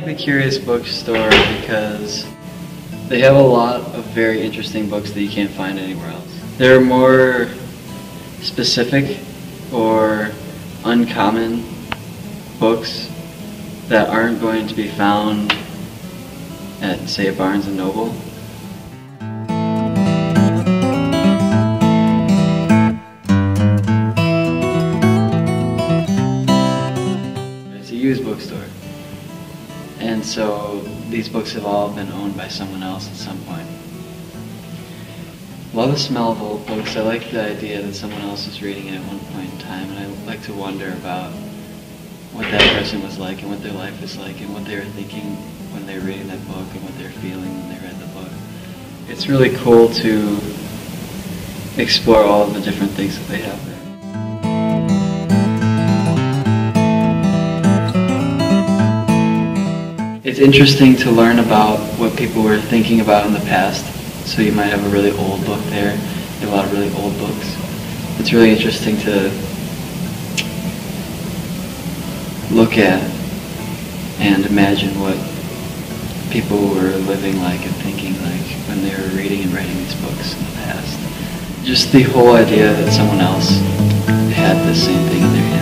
curious bookstore because they have a lot of very interesting books that you can't find anywhere else. They're more specific or uncommon books that aren't going to be found at, say, a Barnes & Noble. It's a used bookstore. And so these books have all been owned by someone else at some point. Love the smell of old books. I like the idea that someone else was reading it at one point in time, and I like to wonder about what that person was like and what their life was like and what they were thinking when they were reading that book and what they were feeling when they read the book. It's really cool to explore all of the different things that they have It's interesting to learn about what people were thinking about in the past. So you might have a really old book there, a lot of really old books. It's really interesting to look at and imagine what people were living like and thinking like when they were reading and writing these books in the past. Just the whole idea that someone else had the same thing in their